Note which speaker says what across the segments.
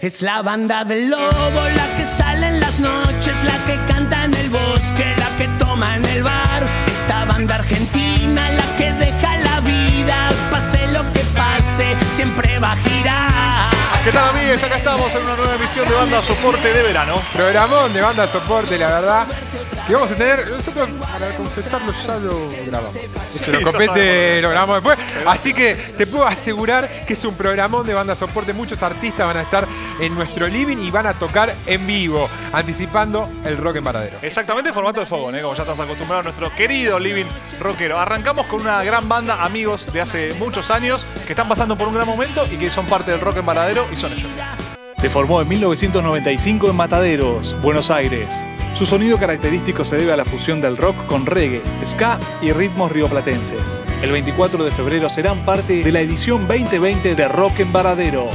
Speaker 1: Es la banda del lobo, la que sale en las noches, la que canta en el bosque, la que toma en el bar. Esta banda argentina, la que deja la vida, pase lo que pase, siempre va a girar.
Speaker 2: ¿Qué tal amigos? Acá estamos en una nueva emisión de Banda Soporte de Verano.
Speaker 3: Programón de banda soporte, la verdad. Que vamos a tener, nosotros para confesarlo ya lo grabamos. Esto lo compete, lo grabamos después. Así que te puedo asegurar que es un programón de banda soporte. Muchos artistas van a estar en nuestro living y van a tocar en vivo, anticipando el rock en Paradero.
Speaker 2: Exactamente formato de fogón, ¿eh? como ya estás acostumbrado a nuestro querido Living Rockero. Arrancamos con una gran banda, amigos de hace muchos años, que están pasando por un gran momento y que son parte del rock en Varadero y son ellos. Se formó en 1995 en Mataderos, Buenos Aires. Su sonido característico se debe a la fusión del rock con reggae, ska y ritmos rioplatenses. El 24 de febrero serán parte de la edición 2020 de Rock en Varadero.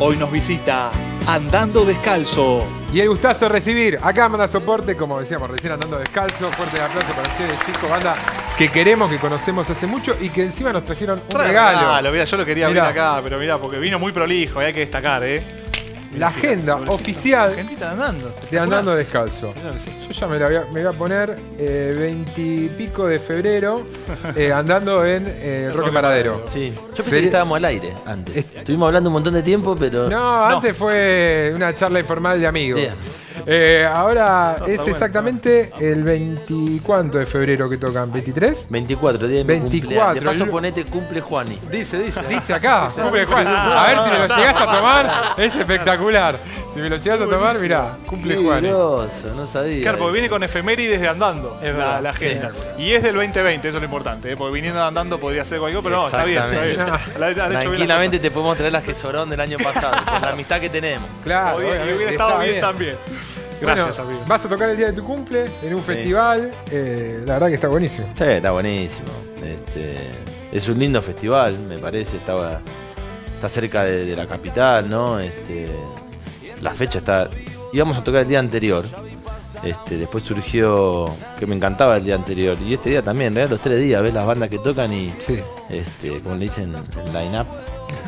Speaker 2: Hoy nos visita Andando Descalzo.
Speaker 3: Y el gustazo de recibir acá en Banda Soporte, como decíamos recién andando descalzo, fuerte el aplauso para ustedes, chicos, banda que queremos, que conocemos hace mucho y que encima nos trajeron un regalo.
Speaker 2: mira, yo lo quería
Speaker 3: Mirá.
Speaker 2: abrir acá, pero mira, porque vino muy prolijo, y hay que destacar, ¿eh?
Speaker 3: La agenda oficial
Speaker 2: Gentita andando.
Speaker 3: de Andando Descalzo.
Speaker 2: Claro que sí.
Speaker 3: Yo ya me la voy a, me voy a poner eh, 20 y pico de febrero eh, andando en eh, Roque Paradero.
Speaker 4: Sí, yo pensé que estábamos al aire antes. Estuvimos hablando un montón de tiempo, pero.
Speaker 3: No, antes fue una charla informal de amigos.
Speaker 4: Bien.
Speaker 3: Eh, ahora es
Speaker 2: bueno,
Speaker 3: exactamente el 20 cuánto de febrero que tocan, ¿23?
Speaker 4: 24, día de mi
Speaker 3: 24,
Speaker 4: cumpleaños. De paso ponete cumple Juani.
Speaker 2: Dice, dice.
Speaker 3: Dice acá, cumple Juan. A ver si me lo llegás a tomar, es espectacular. Si me lo llegás a tomar, mirá, cumple Juan.
Speaker 4: groso, no sabía.
Speaker 2: Claro, porque viene con efemérides de andando es la, la agenda. Y es del 2020, eso es lo importante, ¿eh? porque viniendo andando podría ser cualquier cosa, pero no, está bien. Está bien. La-
Speaker 4: Tranquilamente te podemos traer las que sobraron del año pasado, con la amistad que tenemos.
Speaker 3: Claro,
Speaker 2: hubiera estado bien, también. Gracias,
Speaker 3: Bueno,
Speaker 2: amigo.
Speaker 3: Vas a tocar el día de tu cumple en un festival. eh, la verdad que está buenísimo.
Speaker 4: Sí, está buenísimo. Este, es un lindo festival, me parece. Estaba, está cerca de, de la capital, ¿no? Este, la fecha está. Íbamos a tocar el día anterior. Este, después surgió que me encantaba el día anterior. Y este día también, realidad, los tres días, ves las bandas que tocan y.
Speaker 3: Sí.
Speaker 4: Este, como le dicen, el line-up.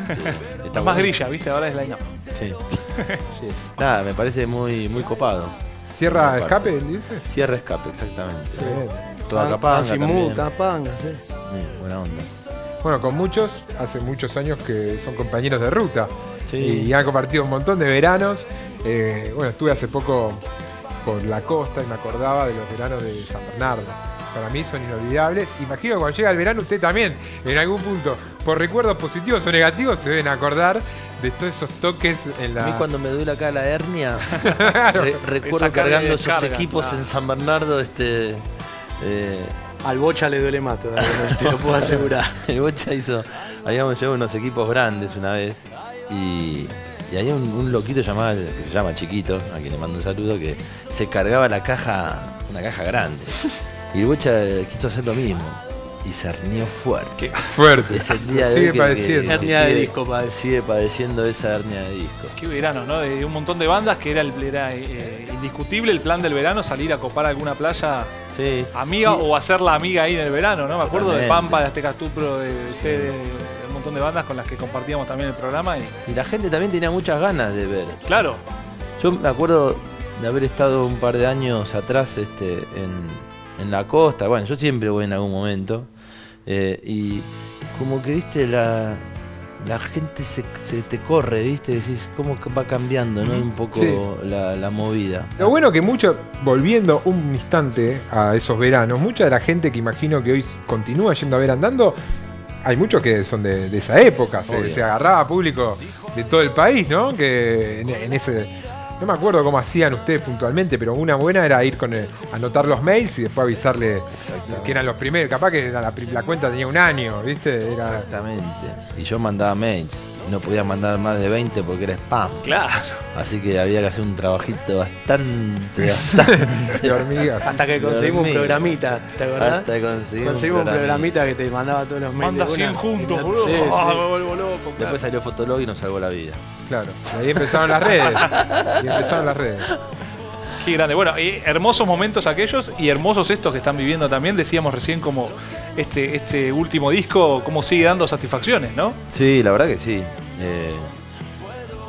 Speaker 4: Este, está
Speaker 2: Es más grilla, ¿viste? Ahora es line-up.
Speaker 4: Sí. Sí. Nada, me parece muy, muy copado.
Speaker 3: Cierra
Speaker 4: Aparte.
Speaker 3: escape, dice.
Speaker 4: Cierra escape, exactamente.
Speaker 3: Bien.
Speaker 4: Toda capanga
Speaker 5: Asimú,
Speaker 4: también.
Speaker 5: Capanga, sí.
Speaker 4: Sí, buena onda.
Speaker 3: Bueno, con muchos, hace muchos años que son compañeros de ruta.
Speaker 4: Sí.
Speaker 3: Y han compartido un montón de veranos. Eh, bueno, estuve hace poco por la costa y me acordaba de los veranos de San Bernardo. Para mí son inolvidables. Imagino que cuando llega el verano usted también, en algún punto, por recuerdos positivos o negativos, se deben acordar de todos esos toques en la...
Speaker 4: A mí cuando me duele acá la hernia,
Speaker 3: Claro.
Speaker 4: re- recuerdo cargando
Speaker 2: de
Speaker 4: esos equipos
Speaker 2: claro.
Speaker 4: en San Bernardo, este eh,
Speaker 5: Al Bocha le duele más todavía, te lo puedo asegurar.
Speaker 4: el Bocha hizo, habíamos llevado unos equipos grandes una vez y, y había un, un loquito llamado, que se llama Chiquito, a quien le mando un saludo, que se cargaba la caja, una caja grande. Y el Bocha quiso hacer lo mismo y se hernió fuerte.
Speaker 3: Fuerte.
Speaker 4: Es el día de
Speaker 3: Sigue
Speaker 4: hoy que-
Speaker 3: padeciendo.
Speaker 4: que
Speaker 5: Hernia de
Speaker 4: sigue-
Speaker 5: disco padece.
Speaker 4: Sigue padeciendo esa hernia de disco.
Speaker 2: Qué verano, ¿no? De un montón de bandas que era, el, era eh, indiscutible el plan del verano, salir a copar alguna playa
Speaker 4: Sí.
Speaker 2: amiga o hacerla amiga ahí en el verano, ¿no? Me acuerdo de. Pampa, de Azteca Stupro, de ustedes, de un montón de bandas con las que compartíamos también el programa. Y
Speaker 4: Y la gente también tenía muchas ganas de ver.
Speaker 2: claro,
Speaker 4: Yo me acuerdo de haber estado un par de años atrás este, en, en la costa. Bueno, yo siempre voy en algún momento. Eh, y como que, viste, la, la gente se, se te corre, viste, decís, cómo que va cambiando, ¿no? Un poco
Speaker 3: Sí.
Speaker 4: la, la movida.
Speaker 3: Lo bueno que mucho, volviendo un instante a esos veranos, mucha de la gente que imagino que hoy continúa yendo a ver andando, hay muchos que son de, de esa época, se, agarraba público de todo el país, ¿no? Que en, en ese. No me acuerdo cómo hacían ustedes puntualmente, pero una buena era ir con el- anotar los mails y después avisarle que eran los primeros. Capaz que la, cuenta tenía un año, ¿viste? Era,
Speaker 4: Exactamente. Y yo mandaba mails. No podía mandar más de 20 porque era spam.
Speaker 2: claro.
Speaker 4: Así que había que hacer un trabajito bastante, bastante
Speaker 3: de hormigas.
Speaker 5: Hasta que conseguimos un programita, ¿te acordás?
Speaker 4: Hasta que conseguimos
Speaker 5: Conseguimos un
Speaker 4: programita.
Speaker 5: programita que te mandaba todos los mails.
Speaker 2: Manda
Speaker 5: de
Speaker 2: 100
Speaker 5: una.
Speaker 2: juntos, boludo.
Speaker 5: sí.
Speaker 2: Ah, me vuelvo loco. claro.
Speaker 4: Después salió Fotolog y nos salvó la vida.
Speaker 3: Claro. Y ahí empezaron las redes. Y empezaron las redes.
Speaker 2: Qué grande. Bueno, y hermosos momentos aquellos y hermosos estos que están viviendo también. Decíamos recién como este, este último disco, cómo sigue dando satisfacciones, ¿no?
Speaker 4: Sí, la verdad que sí. Eh,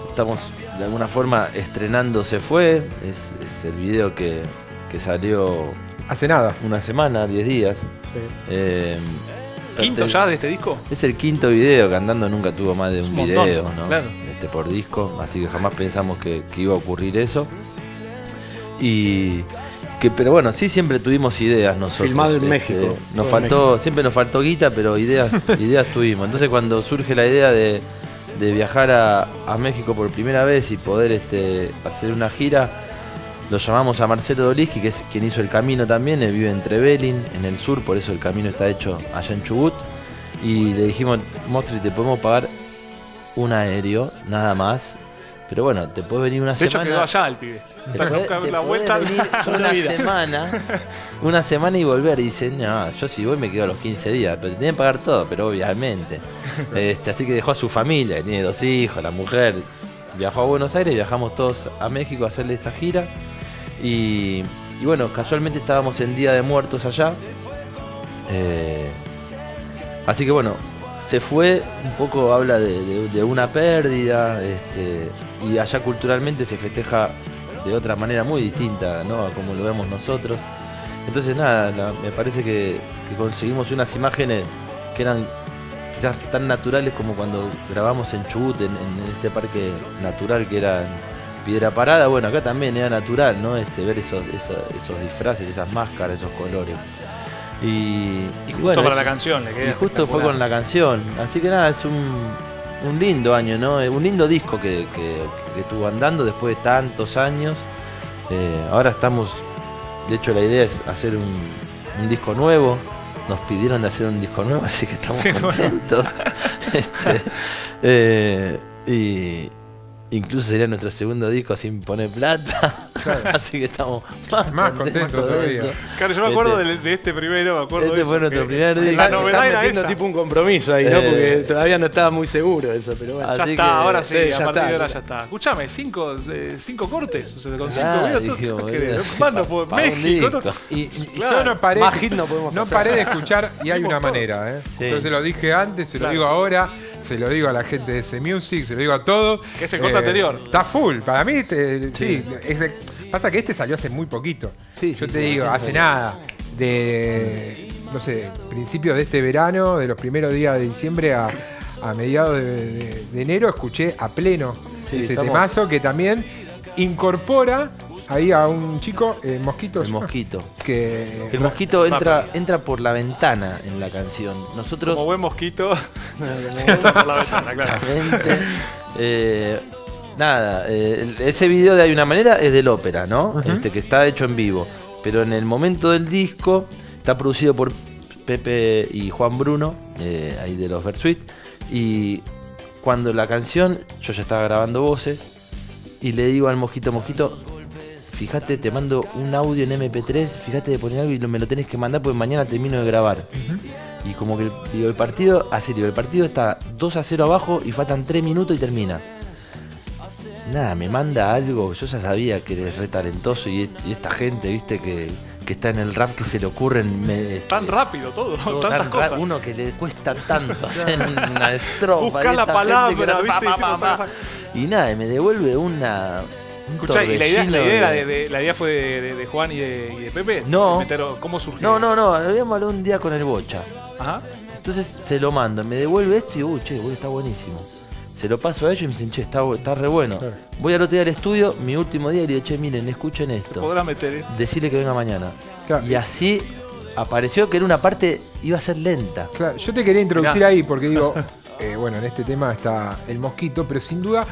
Speaker 4: estamos de alguna forma estrenando se fue. Es, es el video que, que salió
Speaker 3: Hace nada.
Speaker 4: una semana, 10 días. Eh,
Speaker 2: ¿Quinto ya de este disco?
Speaker 4: Es el quinto video, que andando nunca tuvo más de un,
Speaker 2: un montón,
Speaker 4: video, ¿no?
Speaker 2: claro.
Speaker 4: Este por disco, así que jamás pensamos que, que iba a ocurrir eso. Y que, pero bueno, sí siempre tuvimos ideas nosotros. este,
Speaker 5: Filmado en México, todo
Speaker 4: Nos faltó, siempre nos faltó guita, pero ideas, ideas tuvimos. Entonces cuando surge la idea de, de viajar a, a México por primera vez y poder este, hacer una gira, lo llamamos a Marcelo Doliski, que es quien hizo el camino también, él vive en Trevelin, en el sur, por eso el camino está hecho allá en Chubut. Y le dijimos, Mostri, te podemos pagar un aéreo, nada más. Pero bueno, te puedes venir una
Speaker 2: De hecho,
Speaker 4: semana.
Speaker 2: quedó allá el pibe.
Speaker 4: Te
Speaker 2: con
Speaker 4: te
Speaker 2: la vuelta.
Speaker 4: venir una
Speaker 2: vida.
Speaker 4: semana, una semana y volver. Y dice, no, yo si voy me quedo a los 15 días, pero te tienen que pagar todo, pero obviamente. Este, así que dejó a su familia, tiene dos hijos, la mujer. Viajó a Buenos Aires, viajamos todos a México a hacerle esta gira. Y, y bueno, casualmente estábamos en Día de Muertos allá. Eh, así que bueno, se fue, un poco habla de, de- de una pérdida, este, y allá culturalmente se festeja de otra manera muy distinta ¿no? a como lo vemos nosotros. Entonces nada, la- me parece que, que conseguimos unas imágenes que eran quizás tan naturales como cuando grabamos en Chubut, en, en este parque natural que era Piedra Parada. Bueno, acá también era natural, ¿no? Este, ver esos, esos, esos disfraces, esas máscaras, esos colores. Y,
Speaker 2: Y justo
Speaker 4: bueno,
Speaker 2: para
Speaker 4: es-
Speaker 2: la canción le queda
Speaker 4: y justo fue con la canción. Así que nada, es un, un lindo año, ¿no? Eh, Un lindo disco que, que- que estuvo andando después de tantos años. Eh, ahora estamos, de hecho la idea es hacer un, un disco nuevo. Nos pidieron de hacer un disco nuevo, así que estamos contentos. Este, eh, y incluso sería nuestro segundo disco sin poner plata. así que estamos más,
Speaker 3: Más
Speaker 4: contentos
Speaker 3: contentos
Speaker 4: de
Speaker 3: todavía.
Speaker 4: eso.
Speaker 2: Claro, yo me acuerdo
Speaker 4: Este-
Speaker 2: de, de este primero, me acuerdo
Speaker 4: Este
Speaker 2: de eso,
Speaker 4: fue nuestro primer disco.
Speaker 2: La novedad era esa.
Speaker 5: tipo un compromiso ahí, ¿no?
Speaker 4: Eh.
Speaker 5: Porque todavía no estaba muy seguro eso, pero bueno.
Speaker 2: Ya
Speaker 4: Así
Speaker 2: está,
Speaker 4: que-
Speaker 2: ahora sí,
Speaker 5: sí,
Speaker 2: a
Speaker 5: ya
Speaker 2: partir
Speaker 5: está,
Speaker 2: de ahora
Speaker 5: ya
Speaker 2: está. Escuchame, cinco, eh, cinco cortes, o sea, con cinco
Speaker 4: un
Speaker 2: México. ¿tú?
Speaker 3: Y, y
Speaker 2: Claro.
Speaker 3: yo no paré,
Speaker 5: Más hit no podemos
Speaker 3: no
Speaker 5: hacer.
Speaker 3: paré de escuchar y hay una manera. ¿eh? Yo se lo dije antes, se lo digo ahora, se lo digo a la gente de ese Music, se lo digo a todos.
Speaker 2: Que es el corte anterior.
Speaker 3: Está full. Para mí, sí. es de- pasa que este salió hace muy poquito.
Speaker 4: Sí,
Speaker 3: Yo
Speaker 4: sí,
Speaker 3: te
Speaker 4: sí,
Speaker 3: digo, hace nada. De, no sé, principios de este verano, de los primeros días de diciembre a, a mediados de, de- de enero, escuché a pleno
Speaker 4: Sí,
Speaker 3: ese
Speaker 4: estamos-
Speaker 3: temazo que también incorpora ahí a un chico, eh, Mosquito.
Speaker 4: El mosquito.
Speaker 3: Que
Speaker 4: El mosquito entra, entra por la ventana en la canción. Nosotros,
Speaker 2: Como buen mosquito, entra por la ventana, claro.
Speaker 4: Exactamente. Eh, nada, eh, ese video de Hay una manera es del ópera, ¿no? este, que está hecho en vivo. Pero en el momento del disco está producido por Pepe y Juan Bruno, eh, ahí de los Versuit. Y cuando la canción, yo ya estaba grabando voces, y le digo al mosquito, mosquito, fíjate, te mando un audio en MP3, fíjate de poner algo y lo- me lo tenés que mandar porque mañana termino de grabar. Y como que digo, el partido, así digo, el partido está 2 a 0 abajo y faltan 3 minutos y termina. Nada, me manda algo, yo ya sabía que eres re talentoso y, y esta gente, viste, que, que está en el rap que se le ocurren me-
Speaker 2: Tan rápido todo,
Speaker 4: todo
Speaker 2: tantas
Speaker 4: tan
Speaker 2: cosas.
Speaker 4: uno que le cuesta tanto hacer una estrofa.
Speaker 2: Buscar la palabra,
Speaker 4: que
Speaker 2: ¿viste?
Speaker 4: pa, pa,
Speaker 2: Y
Speaker 4: pa, nada, y me devuelve una.
Speaker 2: Escuchá, y la idea, la
Speaker 4: torbellino
Speaker 2: idea, era
Speaker 4: de-
Speaker 2: de, de- la idea fue de, Juan y de, y Pepe.
Speaker 4: No.
Speaker 2: ¿Cómo surgió?
Speaker 4: No, no, no, habíamos hablado un día con el Bocha.
Speaker 2: Ajá.
Speaker 4: Entonces se lo mando, me devuelve esto y uy, che, boludo, está buenísimo. Se lo paso a ellos y me dicen, che, está, está re bueno.
Speaker 3: Claro.
Speaker 4: Voy al otro día al estudio, mi último día, y le digo, che, miren, escuchen esto.
Speaker 2: podrá meter. ¿eh?
Speaker 4: Decirle que venga mañana.
Speaker 3: Claro.
Speaker 4: Y así apareció que era una parte, iba a ser lenta.
Speaker 3: Claro, yo te quería introducir
Speaker 2: Mirá.
Speaker 3: ahí porque digo, eh, bueno, en este tema está el mosquito, pero sin duda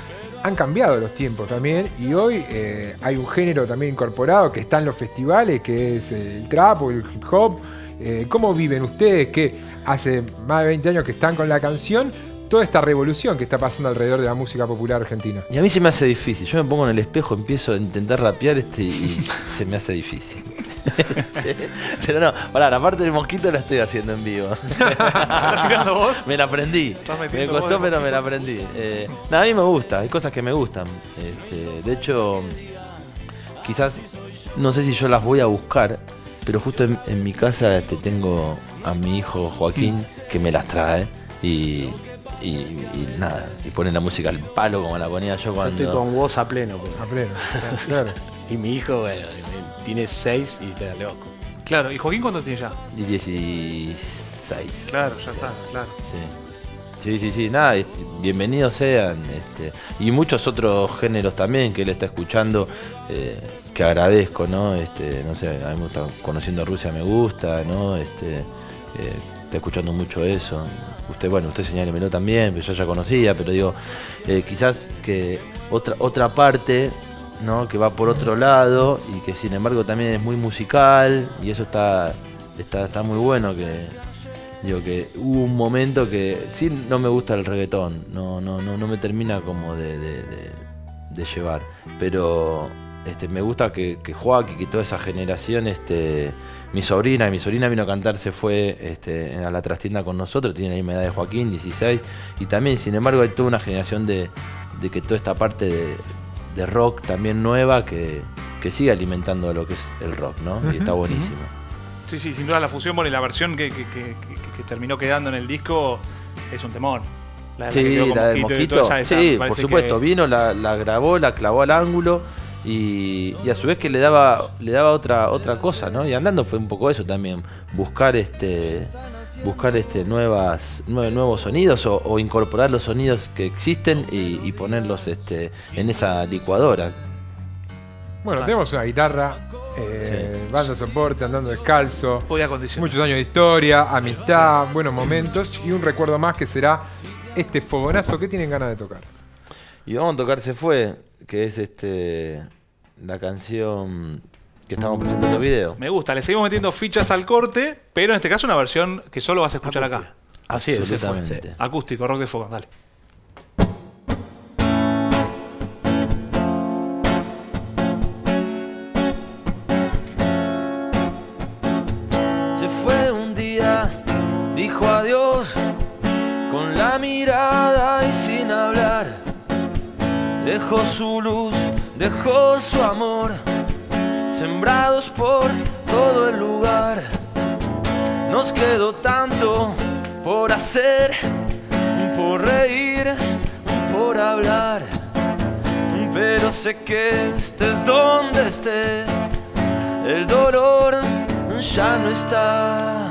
Speaker 3: han cambiado los tiempos también y hoy eh, hay un género también incorporado que está en los festivales, que es el trap o el hip hop. Eh, ¿Cómo viven ustedes que hace más de 20 años que están con la canción? Toda esta revolución que está pasando alrededor de la música popular argentina.
Speaker 4: Y a mí se me hace difícil. Yo me pongo en el espejo, empiezo a intentar rapear este y se me hace difícil. Pero no, pará, la parte del mosquito la estoy haciendo en vivo.
Speaker 2: ¿Estás tirando vos?
Speaker 4: Me la aprendí. Me costó, pero me la aprendí. Eh, nada, a mí me gusta, hay cosas que me gustan. Este, de hecho, quizás, no sé si yo las voy a buscar, pero justo en, en mi casa este, tengo a mi hijo Joaquín que me las trae. Y, y, y nada, y ponen la música al palo como la ponía yo
Speaker 5: Yo
Speaker 4: cuando...
Speaker 5: estoy con vos a pleno. pues.
Speaker 3: A pleno. Claro.
Speaker 5: Y mi hijo, bueno, tiene seis y está loco.
Speaker 2: Claro, ¿y Joaquín cuánto tiene ya?
Speaker 4: Y 16.
Speaker 2: Claro, ya está, claro.
Speaker 4: Sí. Sí, sí, sí, nada, este, bienvenidos sean. Este, y muchos otros géneros también que él está escuchando, eh, que agradezco, ¿no? Este, no sé, a mí me gusta, conociendo Rusia me gusta, ¿no? Este, eh, está escuchando mucho eso. Usted, bueno, usted señálemelo también, pero yo ya conocía, pero digo, eh, quizás que otra, otra parte, ¿no? Que va por otro lado y que sin embargo también es muy musical y eso está, está, está muy bueno que, Digo que hubo un momento que sí no me gusta el reggaetón, no, no, no, no me termina como de, llevar. Pero este, me gusta que, Joaquín, que toda esa generación, este, mi sobrina, mi sobrina vino a cantar, se fue este, a la trastienda con nosotros, tiene la misma edad de Joaquín, 16, y también, sin embargo, hay toda una generación de, de que toda esta parte de, de rock también nueva que, que sigue alimentando lo que es el rock, ¿no? Y está buenísimo.
Speaker 2: Sí, sí, sin duda la fusión, bueno, y la versión que, que- que- que- que terminó quedando en el disco es un temor. La, la
Speaker 4: Sí,
Speaker 2: con
Speaker 4: la del
Speaker 2: Mosquito y
Speaker 4: mosquito.
Speaker 2: toda esa- esa,
Speaker 4: sí, por supuesto.
Speaker 2: que-
Speaker 4: Vino, la, la grabó, la clavó al ángulo y, y a su vez que le daba, le daba otra, otra cosa, ¿no? Y andando fue un poco eso también. Buscar este. Buscar este nuevas, nue- nuevos sonidos o, o incorporar los sonidos que existen y, y ponerlos este, en esa licuadora.
Speaker 3: Bueno, tenemos una guitarra, eh, banda de soporte, andando descalzo, muchos años de historia, amistad, buenos momentos y un recuerdo más que será este fogonazo que tienen ganas de tocar.
Speaker 4: Y vamos a tocar Se Fue, que es este la canción que estamos presentando video.
Speaker 2: Me gusta, le seguimos metiendo fichas al corte, pero en este caso una versión que solo vas a escuchar acá.
Speaker 5: Así es, sí.
Speaker 2: Acústico, rock de fogón, dale.
Speaker 4: Se fue un día, dijo adiós, con la mirada y sin hablar. Dejó su luz, dejó su amor, sembrados por todo el lugar. Nos quedó tanto por hacer, por reír, por hablar. Pero sé que estés donde estés, el dolor ya no está.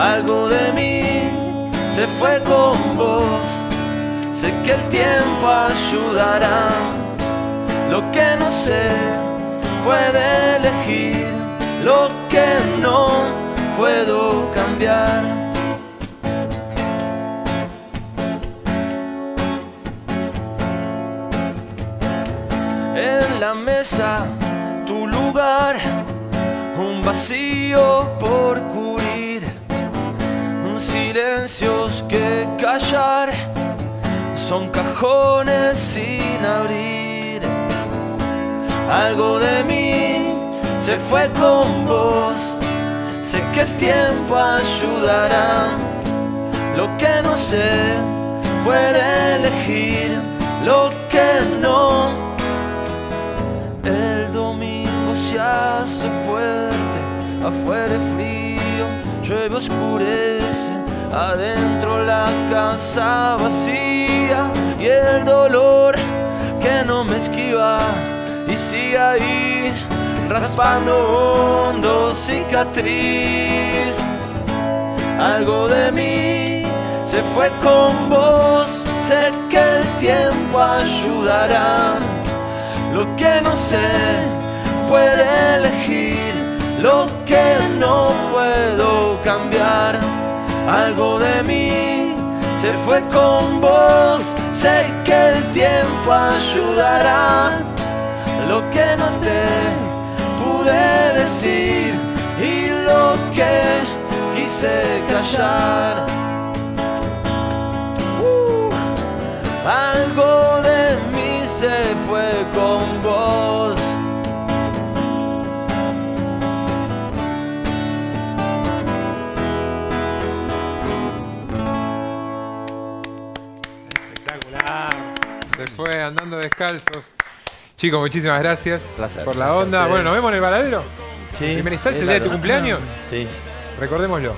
Speaker 4: Algo de mí se fue con vos. Sé que el tiempo ayudará. Lo que no sé puede elegir. Lo que no puedo cambiar. En la mesa, tu lugar un vacío por cubrir, un silencios que callar, son cajones sin abrir. Algo de mí se fue con vos, sé que el tiempo ayudará. Lo que no sé puede elegir, lo que no. El domingo se hace fuerte, afuera frío, llueve, oscurece, adentro la casa vacía y el dolor que no me esquiva y sigue ahí raspando hondo cicatriz. Algo de mí se fue con vos, sé que el tiempo ayudará. Lo que no sé puede elegir, lo que no puedo cambiar. Algo de mí se fue con vos, sé que el tiempo ayudará. Lo que no te pude decir y lo que quise callar. Uh, algo de mí se fue con vos.
Speaker 2: Espectacular.
Speaker 3: Se fue andando descalzos. Chicos, muchísimas gracias
Speaker 4: Placer.
Speaker 3: por la onda. Bueno, nos vemos en el baladero.
Speaker 4: Sí,
Speaker 3: Primera instancia,
Speaker 4: es
Speaker 3: el día de tu cumpleaños.
Speaker 4: Sí.
Speaker 3: Recordémoslo.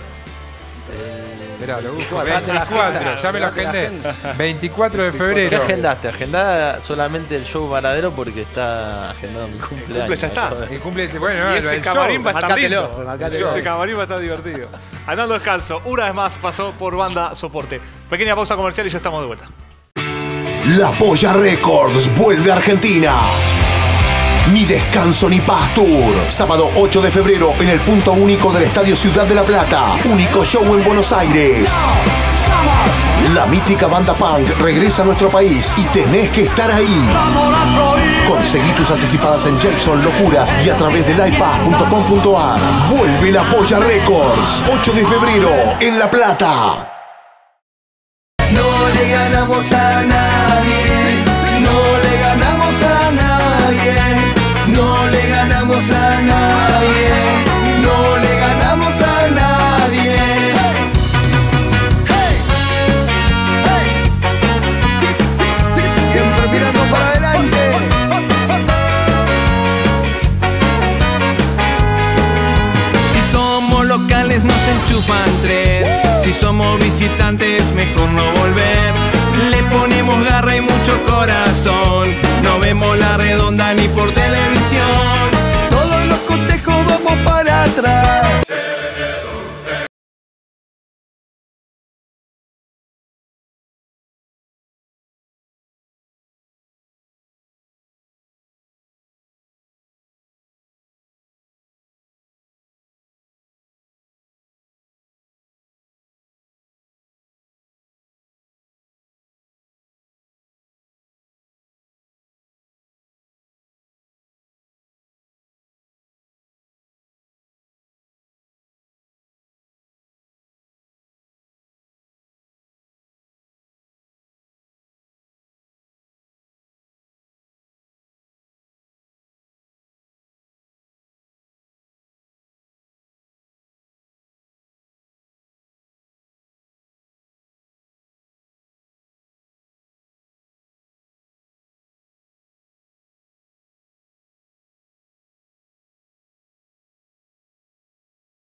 Speaker 4: El
Speaker 3: Esperá, lo busco.
Speaker 5: 24,
Speaker 3: 24, ya me lo agendé. 24 de
Speaker 4: ¿Qué
Speaker 3: febrero.
Speaker 4: agendaste? Agendada solamente el show Varadero porque está agendado mi cumpleaños.
Speaker 2: Cumple ya está.
Speaker 3: El cumple, bueno,
Speaker 2: Y
Speaker 3: el
Speaker 2: ese
Speaker 3: show.
Speaker 2: camarín va a estar
Speaker 5: Marcátelo,
Speaker 2: lindo.
Speaker 5: marcátelo.
Speaker 2: Ese camarín va a estar divertido. Andando descalzo, una vez más pasó por banda soporte. Pequeña pausa comercial y ya estamos de vuelta.
Speaker 6: La Polla Records vuelve a Argentina. Ni descanso ni paz tour. Sábado 8 de febrero en el punto único del Estadio Ciudad de la Plata. Único show en Buenos Aires. La mítica banda punk regresa a nuestro país y tenés que estar ahí. Conseguí tus anticipadas en Jackson Locuras y a través de livepass.com.ar. Vuelve la Polla Records. 8 de febrero en La Plata.
Speaker 1: Ganamos a nadie, somos visitantes mejor no volver. Le ponemos garra y mucho corazón. No vemos la redonda ni por televisión. Todos los cotejos vamos para atrás.